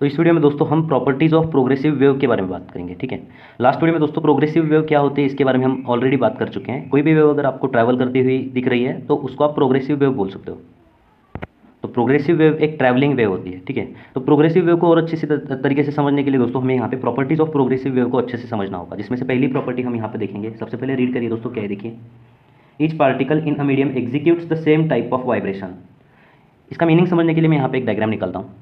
तो इस वीडियो में दोस्तों हम प्रॉपर्टीज़ ऑफ़ प्रोग्रेसिव वेव के बारे में बात करेंगे, ठीक है? लास्ट वीडियो में दोस्तों प्रोग्रेसिव वेव क्या होती है, इसके बारे में हम ऑलरेडी बात कर चुके हैं। कोई भी वेव अगर आपको ट्रैवल करती हुई दिख रही है तो उसको आप प्रोग्रेसिव वेव बोल सकते हो। तो प्रोग्रेसिव वेव एक ट्रैवलिंग वेव होती है, ठीक है? तो प्रोग्रेसिव वेव को और अच्छे से तरीके से समझने के लिए दोस्तों हमें यहाँ पे प्रॉपर्टीज़ ऑफ़ प्रोग्रेसिव वेव को अच्छे से समझना होगा। जिसमें से पहली प्रॉपर्टी हम यहाँ पे देखेंगे। सबसे पहले रीड करिए दोस्तों, क्या देखिए। Each particle in a medium executes the same type of vibration इसका मीनिंग समझने के लिए मैं यहाँ पे एक डायग्राम निकालता हूँ।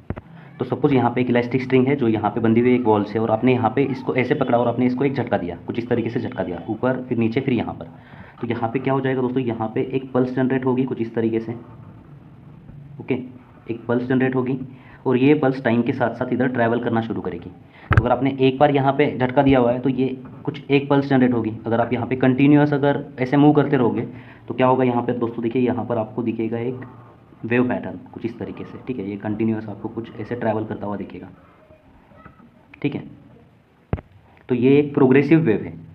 तो सपोज़ यहाँ पे एक इलास्टिक स्ट्रिंग है जो यहाँ पे बंधी हुई एक वॉल से और आपने यहाँ पे इसको ऐसे पकड़ा और आपने इसको एक झटका दिया, कुछ इस तरीके से झटका दिया, ऊपर, फिर नीचे, फिर यहाँ पर। तो यहाँ पे क्या हो जाएगा दोस्तों, यहाँ पे एक पल्स जनरेट होगी कुछ इस तरीके से। ओके एक पल्स जनरेट होगी और ये पल्स टाइम के साथ साथ इधर ट्रैवल करना शुरू करेगी। तो अगर आपने एक बार यहाँ पे झटका दिया हुआ है तो ये कुछ एक पल्स जनरेट होगी। अगर आप यहाँ पे कंटिन्यूस अगर ऐसे मूव करते रहोगे तो क्या होगा यहाँ पे दोस्तों, देखिए यहाँ पर आपको दिखेगा एक वेव पैटर्न कुछ इस तरीके से, ठीक है? ये कंटिन्यूस आपको कुछ ऐसे ट्रैवल करता हुआ दिखेगा। ठीक है? तो ये एक प्रोग्रेसिव वेव है।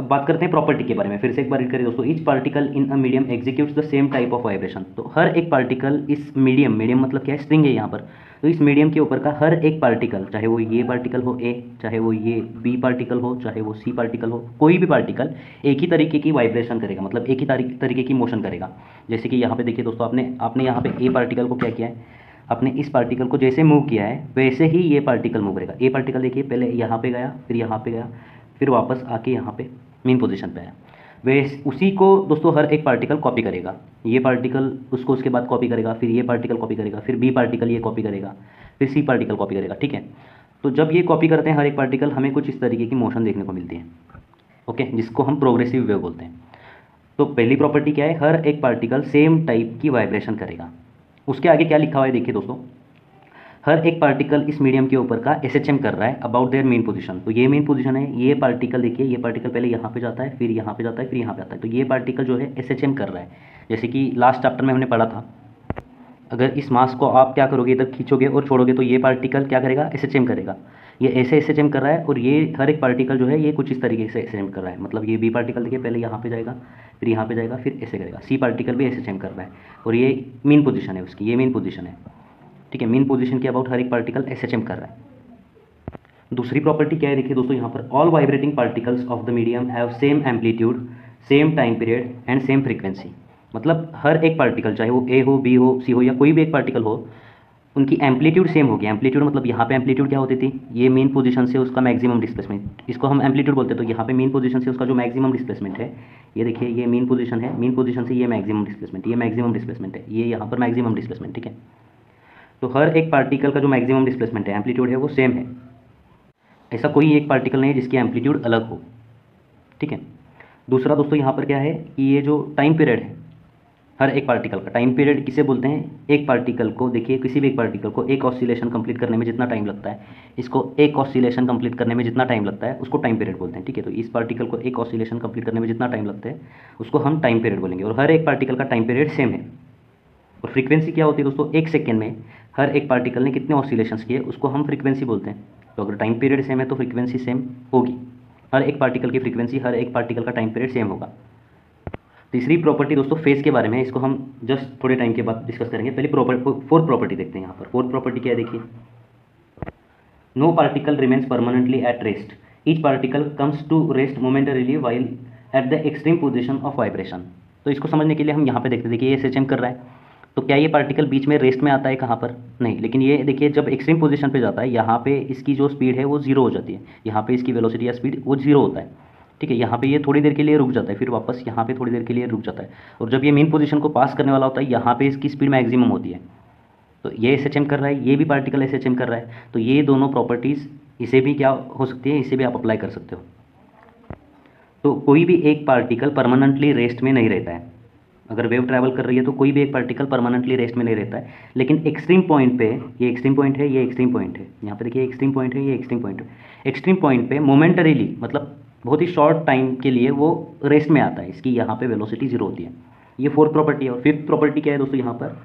अब बात करते हैं प्रॉपर्टी के बारे में। फिर से एक बार रीड करें दोस्तों each particle in a medium executes the same type of vibration तो हर एक पार्टिकल इस मीडियम मीडियम मतलब क्या है? स्ट्रिंग है यहाँ पर। तो इस मीडियम के ऊपर का हर एक पार्टिकल चाहे वो ये पार्टिकल हो ए चाहे वो ये बी पार्टिकल हो, चाहे वो सी पार्टिकल हो, कोई भी पार्टिकल एक ही तरीके की वाइब्रेशन करेगा। मतलब एक ही तरीके की मोशन करेगा। जैसे कि यहाँ पे देखिए दोस्तों, आपने आपने यहाँ पे ए पार्टिकल को क्या किया है? आपने इस पार्टिकल को जैसे मूव किया है, वैसे ही ये पार्टिकल मूव करेगा। ए पार्टिकल देखिए, पहले यहाँ पे गया, फिर यहाँ पे गया, फिर वापस आके यहाँ पे मेन पोजिशन पे है। वे उसी को दोस्तों हर एक पार्टिकल कॉपी करेगा। ये पार्टिकल उसको उसके बाद कॉपी करेगा, फिर ये पार्टिकल कॉपी करेगा, फिर बी पार्टिकल ये कॉपी करेगा, फिर सी पार्टिकल कॉपी करेगा, ठीक है? तो जब ये कॉपी करते हैं हर एक पार्टिकल हमें कुछ इस तरीके की मोशन देखने को मिलती है। ओके जिसको हम प्रोग्रेसिव वेव बोलते हैं। तो पहली प्रॉपर्टी क्या है? हर एक पार्टिकल सेम टाइप की वाइब्रेशन करेगा। उसके आगे क्या लिखा हुआ है? देखिए दोस्तों। हर एक पार्टिकल इस मीडियम के ऊपर का एसएचएम कर रहा है अबाउट देयर मेन पोजीशन तो ये मेन पोजीशन है, ये पार्टिकल देखिए, ये पार्टिकल पहले यहाँ पे जाता है, फिर यहाँ पे जाता है, फिर यहाँ पे आता है। तो ये पार्टिकल जो है एसएचएम कर रहा है। जैसे कि लास्ट चैप्टर में हमने पढ़ा था, अगर इस मास को आप क्या करोगे, इधर खींचोगे और छोड़ोगे तो ये पार्टिकल क्या करेगा? एसएचएम करेगा। ये ऐसे एसएचएम कर रहा है और ये हर एक पार्टिकल जो है, ये कुछ इस तरीके से एस कर रहा है। मतलब ये बी पार्टिकल देखिए, पहले यहाँ पे जाएगा, फिर यहाँ पे जाएगा, फिर ऐसे करेगा। सी पार्टिकल भी एसएचएम कर रहा है और ये मेन पोजिशन है उसकी, ये मेन पोजिशन है। ठीक है मेन पोजिशन के अबाउट हर एक पार्टिकल एस कर रहा है। दूसरी प्रॉपर्टी क्या है? देखिए दोस्तों, यहाँ पर all vibrating particles of the medium have same amplitude same time period and same frequency मतलब हर एक पार्टिकल चाहे वो ए हो बी हो सी हो या कोई भी एक पार्टिकल हो, उनकी एम्पलीट्यूड सेम होगी। एम्पलीट्यूड मतलब यहाँ पे एम्पलीट्यूड क्या होती थी? ये मेन पोजीशन से उसका मैक्सिमम डिस्प्लेसमेंट इसको हम एम्पलीट्यूड बोलते हैं तो यहाँ पे मेन पोजीशन से उसका जो मैक्सिमम डिस्प्लेसमेंट है, ये देखिए, ये मेन पोजीशन है मेन पोजीशन से ये मैक्सिमम डिस्प्लेसमेंट ये मैक्सिमम डिस्प्लेसमेंट है, ये यहाँ पर मैक्सिमम डिस्प्लेसमेंट ठीक है? तो हर एक पार्टिकल का जो मैक्सिमम डिस्प्लेसमेंट है एम्पलीट्यूड है, वो सेम है। ऐसा कोई एक पार्टिकल नहीं है जिसकी एम्पलीट्यूड अलग हो। ठीक है? दूसरा दोस्तों, यहाँ पर क्या है कि ये जो टाइम पीरियड है, हर एक पार्टिकल का टाइम पीरियड किसे बोलते हैं? एक पार्टिकल को, देखिए, किसी भी एक पार्टिकल को एक ऑसिलेशन कंप्लीट करने में जितना टाइम लगता है, इसको एक ऑसिलेशन कंप्लीट करने में जितना टाइम लगता है, उसको टाइम पीरियड बोलते हैं। ठीक है? तो इस पार्टिकल को एक ऑसिलेशन कंप्लीट करने में जितना टाइम लगता है, उसको हम टाइम पीरियड बोलेंगे। और हर एक पार्टिकल का टाइम पीरियड सेम है। और फ्रीक्वेंसी क्या होती है दोस्तों? एक सेकेंड में हर एक पार्टिकल ने कितने ऑसिलेशंस किए, उसको हम फ्रीक्वेंसी बोलते हैं। तो अगर टाइम पीरियड सेम है तो फ्रीक्वेंसी सेम होगी। हर एक पार्टिकल की फ्रीक्वेंसी हर एक पार्टिकल का टाइम पीरियड सेम होगा। तीसरी प्रॉपर्टी दोस्तों फेस के बारे में, इसको हम जस्ट थोड़े टाइम के बाद डिस्कस करेंगे। पहले प्रॉपर्टी फोर्थ प्रॉपर्टी देखते हैं यहाँ पर। फोर्थ प्रॉपर्टी क्या है, देखिए। No particle remains permanently at rest each particle comes to rest momentarily while at the extreme position of vibration तो इसको समझने के लिए हम यहाँ पे देखते देखिए, ये एस कर रहा है। तो क्या ये पार्टिकल बीच में रेस्ट में आता है कहाँ पर? नहीं, लेकिन ये देखिए, जब एक्सट्रीम पोजीशन पे जाता है, यहाँ पे इसकी जो स्पीड है वो ज़ीरो हो जाती है। यहाँ पे इसकी वेलोसिटी या स्पीड वो ज़ीरो होता है। ठीक है, यहाँ पे ये थोड़ी देर के लिए रुक जाता है, फिर वापस यहाँ पे थोड़ी देर के लिए रुक जाता है। और जब ये मेन पोजीशन को पास करने वाला होता है, यहाँ पे इसकी स्पीड मैक्सिमम होती है। तो ये एसएचएम कर रहा है, ये भी पार्टिकल एसएचएम कर रहा है। तो ये दोनों प्रॉपर्टीज़ इसे भी क्या हो सकती है? इसे भी आप अप्लाई कर सकते हो। तो कोई भी एक पार्टिकल परमानेंटली रेस्ट में नहीं रहता है। अगर वेव ट्रैवल कर रही है तो कोई भी एक पार्टिकल परमानेंटली रेस्ट में नहीं रहता है। लेकिन एक्सट्रीम पॉइंट पे, ये एक्सट्रीम पॉइंट है, ये एक्सट्रीम पॉइंट है। यहाँ पे देखिए एक्सट्रीम पॉइंट है, ये एक्सट्रीम पॉइंट है। एक्सट्रीम पॉइंट पे मोमेंटरीली मतलब बहुत ही शॉर्ट टाइम के लिए वो रेस्ट में आता है। इसकी यहाँ पे वेलोसिटी ज़ीरो होती है। ये फोर्थ प्रॉपर्टी है और फिफ्थ प्रॉपर्टी क्या है दोस्तों यहाँ पर?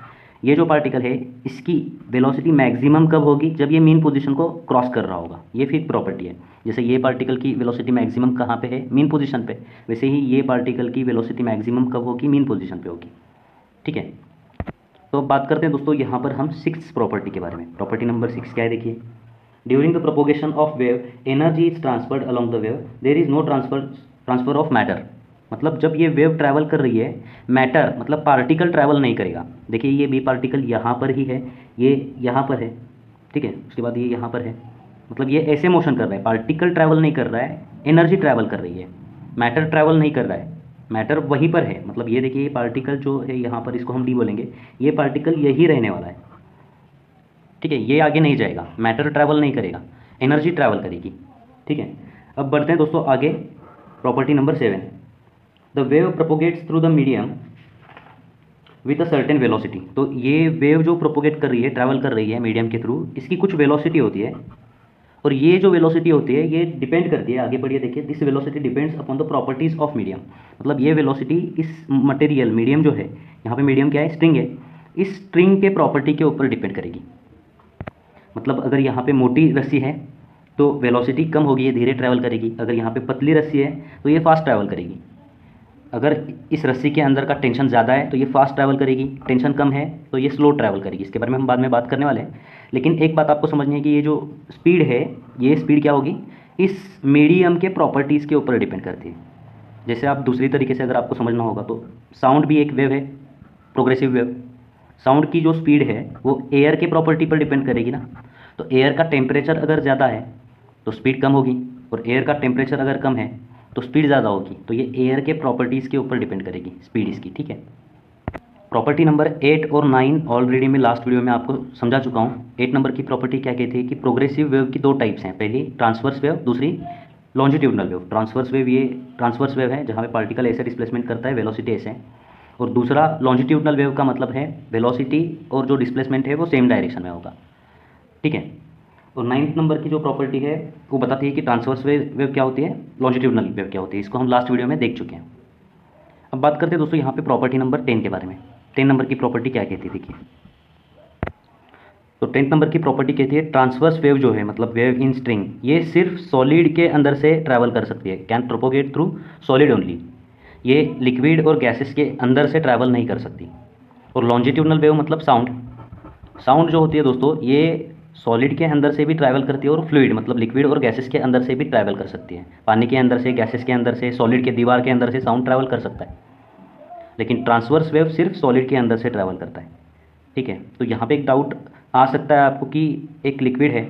ये जो पार्टिकल है, इसकी वेलोसिटी मैक्सिमम कब होगी? जब ये मीन पोजीशन को क्रॉस कर रहा होगा। ये फिर प्रॉपर्टी है। जैसे ये पार्टिकल की वेलोसिटी मैक्सिमम कहाँ पे है? मीन पोजीशन पे। वैसे ही ये पार्टिकल की वेलोसिटी मैक्सिमम कब होगी? मीन पोजीशन पे होगी। ठीक है? तो बात करते हैं दोस्तों, यहाँ पर हम सिक्स प्रॉपर्टी के बारे में। प्रॉपर्टी नंबर सिक्स क्या है देखिए? During the propagation of wave energy is transferred along the wave there is no transfer transfer of matter मतलब जब ये वेव ट्रैवल कर रही है मैटर मतलब पार्टिकल ट्रैवल नहीं करेगा। देखिए, ये बी पार्टिकल यहाँ पर ही है, ये यहाँ पर है, ठीक है? उसके बाद ये यहाँ पर है। मतलब ये ऐसे मोशन कर रहा है। पार्टिकल ट्रैवल नहीं कर रहा है एनर्जी ट्रैवल कर रही है। मैटर ट्रैवल नहीं कर रहा है। मैटर वहीं पर है। मतलब ये देखिए, ये पार्टिकल जो है यहाँ पर, इसको हम डी बोलेंगे। ये पार्टिकल यही रहने वाला है। ठीक है, ये आगे नहीं जाएगा। मैटर ट्रैवल नहीं करेगा। एनर्जी ट्रैवल करेगी। ठीक है? अब बढ़ते हैं दोस्तों आगे। Property number seven the wave propagates through the medium with a certain velocity तो ये वेव जो प्रोपोगेट कर रही है ट्रैवल कर रही है मीडियम के थ्रू इसकी कुछ वेलोसिटी होती है। और ये जो वेलोसिटी होती है, ये डिपेंड करती है। आगे बढ़िए देखिए this velocity depends upon the properties of medium मतलब ये वेलोसिटी इस मटेरियल मीडियम जो है, यहाँ पे मीडियम क्या है? स्ट्रिंग है। इस स्ट्रिंग के प्रॉपर्टी के ऊपर डिपेंड करेगी। मतलब अगर यहाँ पे मोटी रस्सी है तो वेलोसिटी कम होगी, ये धीरे ट्रैवल करेगी। अगर यहाँ पे पतली रस्सी है तो ये फास्ट ट्रैवल करेगी। अगर इस रस्सी के अंदर का टेंशन ज़्यादा है तो ये फास्ट ट्रैवल करेगी। टेंशन कम है तो ये स्लो ट्रैवल करेगी। इसके बारे में हम बाद में बात करने वाले हैं। लेकिन एक बात आपको समझनी है कि ये जो स्पीड है, ये स्पीड क्या होगी? इस मीडियम के प्रॉपर्टीज़ के ऊपर डिपेंड करती है। जैसे आप दूसरी तरीके से अगर आपको समझना होगा तो साउंड भी एक वेव है प्रोग्रेसिव वेव साउंड की जो स्पीड है, वो एयर के प्रॉपर्टी पर डिपेंड करेगी ना। तो एयर का टेम्परेचर अगर ज़्यादा है तो स्पीड कम होगी। और एयर का टेम्परेचर अगर कम है तो स्पीड ज़्यादा होगी। तो ये एयर के प्रॉपर्टीज़ के ऊपर डिपेंड करेगी स्पीड इसकी, ठीक है? प्रॉपर्टी नंबर एट और नाइन ऑलरेडी मैं लास्ट वीडियो में आपको समझा चुका हूँ। एट नंबर की प्रॉपर्टी क्या कहती है कि प्रोग्रेसिव वेव की दो टाइप्स हैं। पहली ट्रांसवर्स वेव दूसरी लॉन्जिट्यूडनल वेव ट्रांसवर्स वेव ये ट्रांसवर्स वेव है जहाँ पे पार्टिकल ऐसे डिस्प्लेसमेंट करता है वेलोसिटी ऐसे और दूसरा लॉन्जिट्यूडनल वेव का मतलब है वेलोसिटी और जो डिस्प्लेसमेंट है वो सेम डायरेक्शन में होगा। ठीक है? और नाइन्थ नंबर की जो प्रॉपर्टी है, वो बताती है कि ट्रांसवर्स वेव वेव क्या होती है? लॉन्जिट्यूडनल वेव क्या होती है? इसको हम लास्ट वीडियो में देख चुके हैं। अब बात करते हैं दोस्तों यहाँ पे प्रॉपर्टी नंबर टेन के बारे में। टेन नंबर की प्रॉपर्टी क्या कहती है? देखिए। तो टेंथ नंबर की प्रॉपर्टी कहती है ट्रांसवर्स वेव जो है मतलब वेव इन स्ट्रिंग ये सिर्फ़ सॉलिड के अंदर से ट्रैवल कर सकती है। Can propagate through solid only ये लिक्विड और गैसेस के अंदर से ट्रैवल नहीं कर सकती। और लॉन्जिट्यूडनल वेव मतलब साउंड साउंड जो होती है दोस्तों, ये सॉलिड के अंदर से भी ट्रैवल करती है और फ्लूइड मतलब लिक्विड और गैसेस के अंदर से भी ट्रैवल कर सकती है। पानी के अंदर से गैसेस के अंदर से सॉलिड के दीवार के अंदर से साउंड ट्रैवल कर सकता है। लेकिन ट्रांसवर्स वेव सिर्फ़ सॉलिड के अंदर से ट्रैवल करता है। ठीक है? तो यहाँ पे एक डाउट आ सकता है आपको कि एक लिक्विड है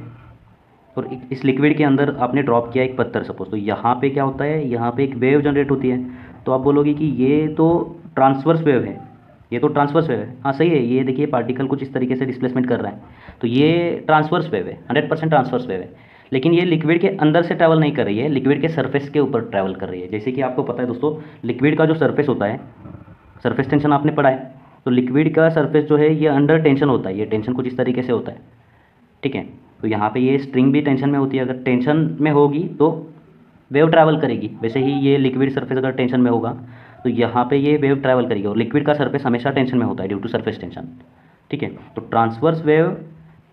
और इस लिक्विड के अंदर आपने ड्रॉप किया एक पत्थर सपोज़ तो यहाँ पे क्या होता है? यहाँ पे एक वेव जनरेट होती है। तो आप बोलोगे कि ये तो ट्रांसवर्स वेव है। ये तो ट्रांसवर्स वेव है। हाँ सही है, ये देखिए पार्टिकल कुछ इस तरीके से डिस्प्लेसमेंट कर रहा है। तो ये ट्रांसवर्स वेव है हंड्रेड परसेंट ट्रांसवर्स वेव है। लेकिन ये लिक्विड के अंदर से ट्रैवल नहीं कर रही है लिक्विड के सरफेस के ऊपर ट्रैवल कर रही है। जैसे कि आपको पता है दोस्तों लिक्विड का जो सरफेस होता है सरफेस टेंशन आपने पढ़ा है तो लिक्विड का सरफेस जो है, ये अंडर टेंशन होता है, ये टेंशन कुछ इस तरीके से होता है। ठीक है तो यहाँ पे ये स्ट्रिंग भी टेंशन में होती है। अगर टेंशन में होगी तो वेव ट्रैवल करेगी। वैसे ही ये लिक्विड सरफेस अगर टेंशन में होगा तो यहाँ पे ये वेव ट्रैवल करेगी और लिक्विड का सरफेस हमेशा टेंशन में होता है ड्यू टू सरफेस टेंशन ठीक है? तो transverse wave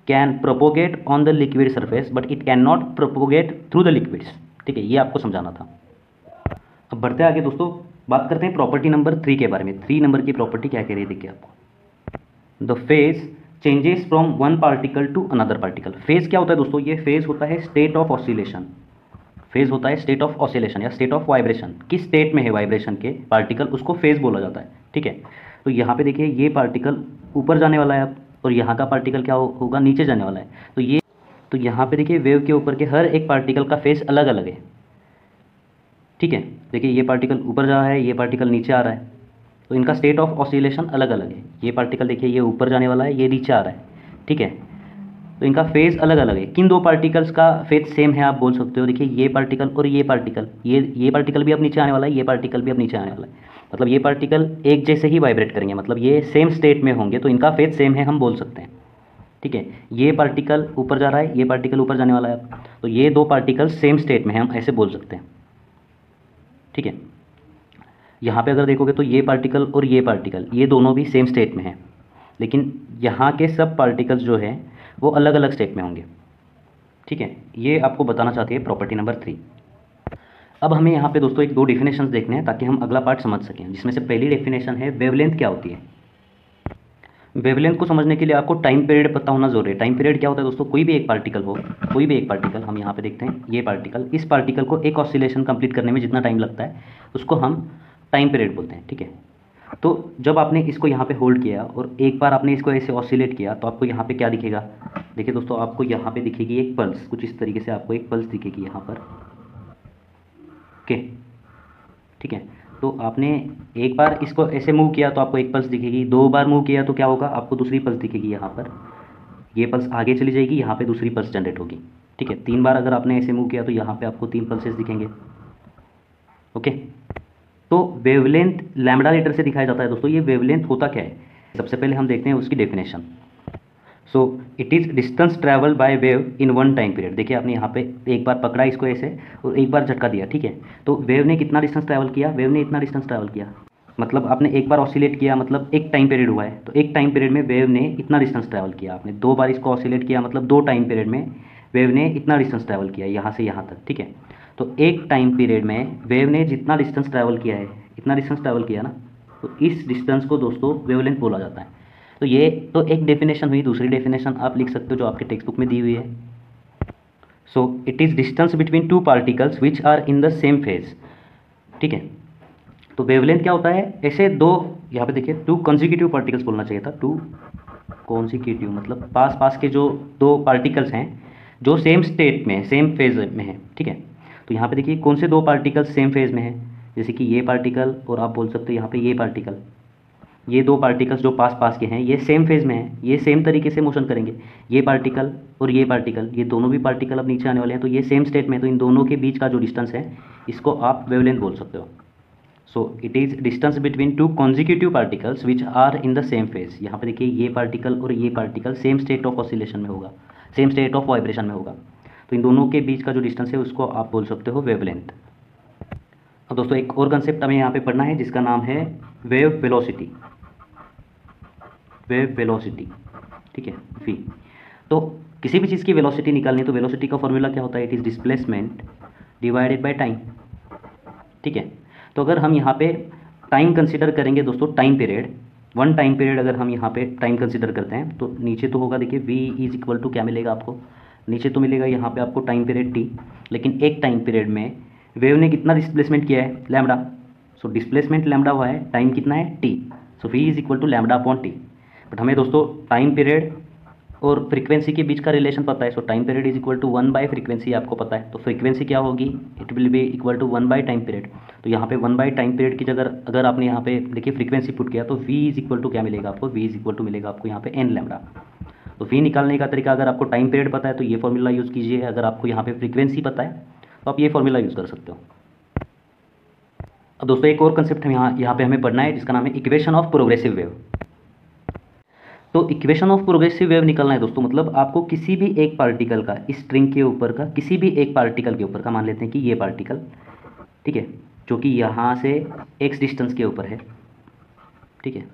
can propagate on the liquid surface but it can not propagate through the liquids ठीक है? ये आपको समझाना था। अब बढ़ते आगे दोस्तों। बात करते हैं प्रॉपर्टी नंबर थ्री के बारे में। थ्री नंबर की प्रॉपर्टी क्या कह रही है? देखिए आपको the phase changes from one particle to another particle phase क्या होता है दोस्तों? ये फ़ेज़ होता है स्टेट ऑफ़ ऑसिलेशन फ़ेज़ होता है स्टेट ऑफ़ ऑसिलेशन या स्टेट ऑफ़ वाइब्रेशन किस स्टेट में है वाइब्रेशन के? पार्टिकल उसको फ़ेज़ बोला जाता है ठीक है? तो यहाँ पे देखिए ये पार्टिकल ऊपर जाने वाला है अब और यहाँ का पार्टिकल क्या हो, होगा? नीचे जाने वाला है। तो ये तो यहाँ पे देखिए वेव के ऊपर के हर एक पार्टिकल का फेस अलग अलग है। ठीक है? देखिए ये पार्टिकल ऊपर जा रहा है ये पार्टिकल नीचे आ रहा है। तो इनका स्टेट ऑफ़ ऑसिलेशन अलग अलग है। ये पार्टिकल देखिए ये ऊपर जाने वाला है ये नीचे आ रहा है। ठीक है? तो इनका फ़ेज़ अलग अलग है। किन दो पार्टिकल्स का फ़ेज़ सेम है आप बोल सकते हो? देखिए, ये पार्टिकल और ये पार्टिकल ये ये पार्टिकल भी अब नीचे आने वाला है, ये पार्टिकल भी अब नीचे आने वाला है। मतलब ये पार्टिकल एक जैसे ही वाइब्रेट करेंगे मतलब ये सेम स्टेट में होंगे तो इनका फ़ेज़ सेम है, हम बोल सकते हैं। ठीक है? ये पार्टिकल ऊपर जा रहा है, ये पार्टिकल ऊपर जाने वाला है। अब तो ये दो पार्टिकल सेम स्टेट में है, हम ऐसे बोल सकते हैं। ठीक है? यहाँ पे अगर देखोगे तो ये पार्टिकल और ये पार्टिकल ये दोनों भी सेम स्टेट में हैं। लेकिन यहाँ के सब पार्टिकल्स जो है, वो अलग अलग स्टेट में होंगे। ठीक है? ये आपको बताना चाहती है प्रॉपर्टी नंबर थ्री अब हमें यहाँ पे दोस्तों एक दो डेफिनेशन देखने हैं ताकि हम अगला पार्ट समझ सकें। जिसमें से पहली डेफिनेशन है वेवलेंथ क्या होती है? वेवलेंथ को समझने के लिए आपको टाइम पीरियड पता होना ज़रूरी है। टाइम पीरियड क्या होता है दोस्तों? कोई भी एक पार्टिकल हो, कोई भी एक पार्टिकल हम यहाँ पे देखते हैं, ये पार्टिकल इस पार्टिकल को एक ऑसिलेशन कंप्लीट करने में जितना टाइम लगता है, उसको हम टाइम पीरियड बोलते हैं। ठीक है? तो जब आपने इसको यहाँ पे होल्ड किया और एक बार आपने इसको ऐसे ऑसिलेट किया तो आपको यहाँ पे क्या दिखेगा? देखिए दोस्तों, आपको यहाँ पे दिखेगी एक पल्स कुछ इस तरीके से आपको एक पल्स दिखेगी यहाँ पर। ओके ठीक है? तो आपने एक बार इसको ऐसे मूव किया तो आपको एक पल्स दिखेगी। दो बार मूव किया तो क्या होगा? आपको दूसरी पल्स दिखेगी यहाँ पर। ये पल्स आगे चली जाएगी, यहाँ पे दूसरी पल्स जनरेट होगी। ठीक है? तीन बार अगर आपने ऐसे मूव किया तो यहाँ पे आपको तीन पल्सेस दिखेंगे। ओके तो वेवलेंथ लैमडा लीटर से दिखाया जाता है दोस्तों, ये वेवलेंथ होता क्या है? सबसे पहले हम देखते हैं उसकी definition so it is distance travel by wave in one time period देखिए, आपने यहाँ पे एक बार पकड़ा इसको ऐसे और एक बार झटका दिया, ठीक है? तो वेव ने कितना डिस्टेंस ट्रैवल किया? वेव ने इतना डिस्टेंस ट्रैवल किया। मतलब आपने एक बार ऑसिलेट किया मतलब एक टाइम पीरियड हुआ है। तो एक टाइम पीरियड में वेव ने इतना डिस्टेंस ट्रैवल किया। आपने दो बार इसको ऑसिलेट किया मतलब दो टाइम पीरियड में वेव ने इतना डिस्टेंस ट्रैवल किया, यहाँ से यहाँ तक, ठीक है? तो एक टाइम पीरियड में वेव ने जितना डिस्टेंस ट्रैवल किया है, इतना डिस्टेंस ट्रैवल किया ना तो इस डिस्टेंस को दोस्तों वेवलेंथ बोला जाता है। तो ये तो एक डेफिनेशन हुई, दूसरी डेफिनेशन आप लिख सकते हो जो आपके टेक्स्ट बुक में दी हुई है। So it is distance between two particles which are in the same phase ठीक है? तो वेवलेंथ क्या होता है? ऐसे दो, यहाँ पे देखिए टू कंजिक्यूटिव पार्टिकल्स बोलना चाहिए था। टू कॉन्जिक्यूटिव मतलब पास पास के जो दो पार्टिकल्स हैं, जो सेम स्टेट में सेम फ़ेज़ में है। ठीक है? तो यहाँ पे देखिए, कौन से दो पार्टिकल्स सेम फ़ेज़ में है? जैसे कि ये पार्टिकल और आप बोल सकते हो यहाँ पे ये पार्टिकल ये दो पार्टिकल्स जो पास पास के हैं, ये सेम फ़ेज़ में हैं, ये सेम तरीके से मोशन करेंगे। ये पार्टिकल और ये पार्टिकल ये दोनों भी पार्टिकल अब नीचे आने वाले हैं तो ये सेम स्टेट में तो इन दोनों के बीच का जो डिस्टेंस है, इसको आप वेवलेंथ बोल सकते हो। So it is distance between two consecutive particles which are in the same phase यहाँ पर देखिए, ये पार्टिकल और ये particle same state of oscillation में होगा सेम स्टेट ऑफ़ वाइब्रेशन में होगा। तो इन दोनों के बीच का जो डिस्टेंस है, उसको आप बोल सकते हो वेवलेंथ अब दोस्तों, एक और कंसेप्ट हमें यहाँ पे पढ़ना है, जिसका नाम है वेव वेलोसिटी वेव वेलोसिटी ठीक है? वी तो किसी भी चीज़ की वेलोसिटी निकालनी तो वेलोसिटी का फॉर्मूला क्या होता है? It is displacement divided by time ठीक है? तो अगर हम यहाँ पे टाइम कंसिडर करेंगे दोस्तों time period one time period अगर हम यहाँ पे टाइम कंसिडर करते हैं तो नीचे तो होगा, देखिए वी इज़ इक्वल टू क्या मिलेगा आपको? नीचे तो मिलेगा यहाँ पे आपको टाइम पीरियड टी लेकिन एक टाइम पीरियड में वेव ने कितना डिस्प्लेसमेंट किया है? लैमडा सो डिस्प्लेसमेंट लैमडा हुआ है टाइम कितना है? T so V is equal to lambda upon T but हमें दोस्तों टाइम पीरियड और फ्रीक्वेंसी के बीच का रिलेशन पता है। So time period is equal to one by frequency आपको पता है। तो फ्रीक्वेंसी क्या होगी? It will be equal to one by time period तो यहाँ पे वन बाय टाइम पीरियड की जगह अगर आपने यहाँ पे देखिए फ्रीक्वेंसी पुट किया तो वी इज़ इक्वल टू क्या मिलेगा आपको? वी इज़ इक्वल टू मिलेगा आपको यहाँ पे एन लैमडा तो वी निकालने का तरीका अगर आपको टाइम पीरियड पता है तो ये फॉर्मूला यूज़ कीजिए। अगर आपको यहाँ पे फ्रीक्वेंसी पता है तो आप ये फॉर्मूला यूज़ कर सकते हो। अब दोस्तों, एक और कंसेप्ट हम यहाँ यहाँ पे हमें पढ़ना है, जिसका नाम है इक्वेशन ऑफ़ प्रोग्रेसिव वेव तो इक्वेशन ऑफ़ प्रोग्रेसिव वेव निकलना है दोस्तों मतलब आपको किसी भी एक पार्टिकल का स्ट्रिंग के ऊपर का, किसी भी एक पार्टिकल के ऊपर का, मान लेते हैं कि ये पार्टिकल ठीक है, जो कि यहाँ से एक्स डिस्टेंस के ऊपर है, ठीक है,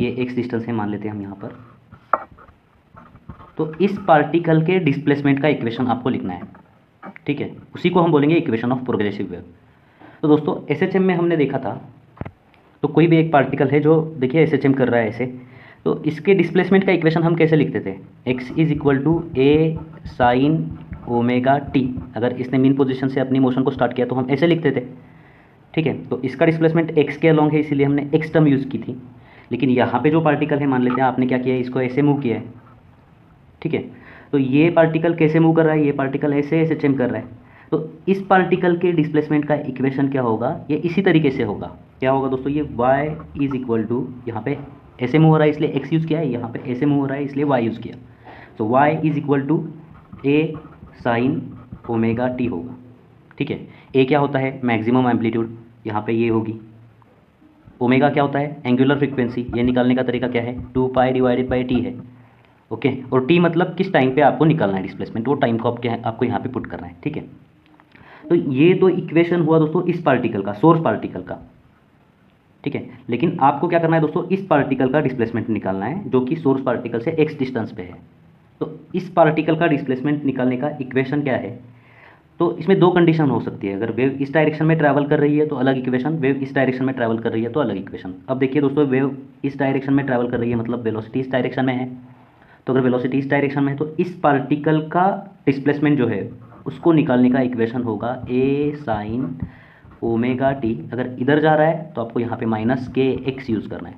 ये एक्स डिस्टेंस है, मान लेते हैं हम यहाँ पर। तो इस पार्टिकल के डिस्प्लेसमेंट का इक्वेशन आपको लिखना है। ठीक है? उसी को हम बोलेंगे इक्वेशन ऑफ़ प्रोग्रेसिव वेव तो दोस्तों एसएचएम में हमने देखा था तो कोई भी एक पार्टिकल है जो, देखिए एसएचएम कर रहा है ऐसे। तो इसके डिस्प्लेसमेंट का इक्वेशन हम कैसे लिखते थे? X is equal to A sine omega T अगर इसने मीन पोजीशन से अपनी मोशन को स्टार्ट किया तो हम ऐसे लिखते थे। ठीक है? तो इसका डिस्प्लेसमेंट एक्स के अलॉन्ग है, इसीलिए हमने एक्स टर्म यूज़ की थी। लेकिन यहाँ पे जो पार्टिकल है, मान लेते हैं, आपने क्या किया है? इसको ऐसे मूव किया है। ठीक है? तो ये पार्टिकल कैसे मूव कर रहा है? ये पार्टिकल ऐसे ऐसे चेंज कर रहा है। तो इस पार्टिकल के डिस्प्लेसमेंट का इक्वेशन क्या होगा? ये इसी तरीके से होगा। क्या होगा दोस्तों? ये y इज़ इक्वल टू यहाँ पे ऐसे मूव हो रहा है, इसलिए x यूज़ किया है। यहाँ पे ऐसे मूव हो रहा है, इसलिए y यूज़ किया। तो y is equal to A sine omega T होगा। ठीक है? ए क्या होता है? मैक्सिमम एम्पलीट्यूड यहाँ पे ये होगी। ओमेगा क्या होता है? एंगुलर फ्रिक्वेंसी ये निकालने का तरीका क्या है? Two pi divided by T है। ओके? और टी मतलब किस टाइम पे आपको निकालना है डिस्प्लेसमेंट वो टाइम को आपके आपको यहाँ पे पुट करना है, ठीक है? तो ये तो इक्वेशन हुआ दोस्तों इस पार्टिकल का सोर्स पार्टिकल का, ठीक है? लेकिन आपको क्या करना है दोस्तों, इस पार्टिकल का डिस्प्लेसमेंट निकालना है, जो कि सोर्स पार्टिकल से एक्स डिस्टेंस पे है। तो इस पार्टिकल का डिस्प्लेसमेंट निकालने का इक्वेशन क्या है? तो इसमें दो कंडीशन हो सकती है। अगर वेव इस डायरेक्शन में ट्रैवल कर रही है तो अलग इक्वेशन वेव इस डायरेक्शन में ट्रैवल कर रही है तो अलग इक्वेशन अब देखिए दोस्तों वेव इस डायरेक्शन में ट्रैवल कर रही है मतलब वेलोसिटी इस डायरेक्शन में है। तो अगर वेलोसिटी इस डायरेक्शन में है तो इस पार्टिकल का डिस्प्लेसमेंट जो है, उसको निकालने का इक्वेशन होगा ए साइन ओमेगा टी अगर इधर जा रहा है तो आपको यहाँ पे माइनस के एक्स यूज़ करना है।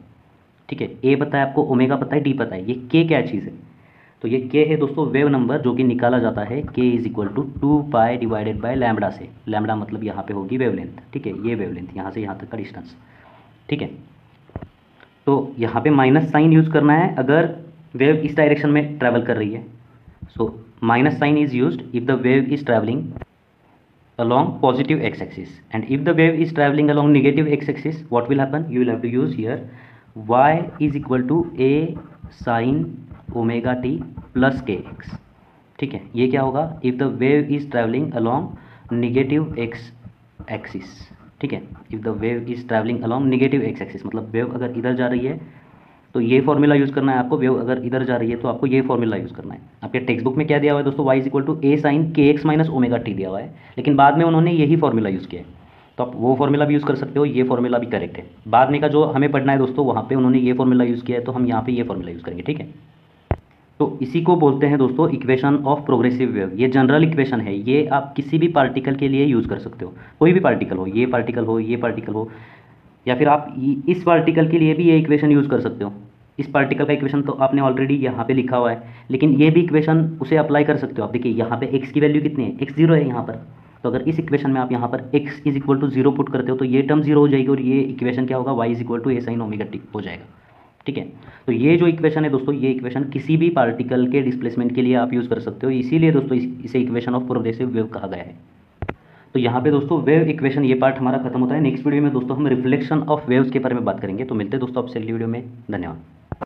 ठीक है? ए पता है आपको ओमेगा पता है डी पता है। ये के क्या चीज़ है? तो ये के है दोस्तों वेव नंबर जो कि निकाला जाता है के is equal to two pi divided by lambda से। लैमडा मतलब यहाँ पे होगी वेवलेंथ ठीक है? ये वेवलेंथ यहाँ से यहाँ तक का डिस्टेंस ठीक है? तो यहाँ पे माइनस साइन यूज़ करना है। अगर वेव इस डायरेक्शन में ट्रैवल कर रही है। So minus sign is use if the wave is travelling along positive x-axis. And if the wave is traveling along negative x-axis, what will happen? You will have to use here y is equal to a sin omega t plus kx. ठीक है? ये क्या होगा? If the wave is travelling along negative x axis ठीक है? If the wave is travelling along negative x axis मतलब wave अगर इधर जा रही है तो ये फॉर्मूला यूज़ करना है आपको वेव अगर इधर जा रही है तो आपको ये फॉर्मूला यूज़ करना है। आपके टेक्स्ट बुक में क्या दिया हुआ है दोस्तों? Y is equal to a sine k x minus omega t दिया हुआ है। लेकिन बाद में उन्होंने यही फॉर्मूला यूज़ किया है। तो आप वो फॉर्मूला भी यूज़ कर सकते हो, ये फॉर्मूला भी करेक्ट है। बाद में का जो हमें पढ़ना है दोस्तों, वहाँ पे उन्होंने ये फॉर्मूला यूज़ किया है तो हम यहाँ पे ये फॉर्मूला यूज़ करेंगे, ठीक है? तो इसी को बोलते हैं दोस्तों इक्वेशन ऑफ़ प्रोग्रेसिव वेव ये जनरल इक्वेशन है, ये आप किसी भी पार्टिकल के लिए यूज़ कर सकते हो। कोई भी पार्टिकल हो, ये पार्टिकल हो, ये पार्टिकल हो, या फिर आप इस पार्टिकल के लिए भी ये इक्वेशन यूज़ कर सकते हो। इस पार्टिकल का इक्वेशन तो आपने ऑलरेडी यहाँ पे लिखा हुआ है, लेकिन ये भी इक्वेशन उसे अप्लाई कर सकते हो आप। देखिए, यहाँ पे एक्स की वैल्यू कितनी है? एक्स ज़ीरो है यहाँ पर। तो अगर इस इक्वेशन में आप यहाँ पर x is equal to zero put करते हो तो ये टर्म ज़ीरो हो जाएगी और ये इक्वेशन क्या होगा? Y is equal to a sine omega t हो जाएगा। ठीक है? तो ये जो इक्वेशन है दोस्तों, ये इक्वेशन किसी भी पार्टिकल के डिस्प्लेसमेंट के लिए आप यूज़ कर सकते हो। इसीलिए दोस्तों, इसे इक्वेशन ऑफ़ प्रोग्रेसिव वेव कहा गया है। तो यहाँ पे दोस्तों वेव इक्वेशन ये पार्ट हमारा खत्म होता है। नेक्स्ट वीडियो में दोस्तों हम रिफ्लेक्शन ऑफ़ वेव्स के बारे में बात करेंगे। तो मिलते हैं दोस्तों आपसे अगली वीडियो में। धन्यवाद।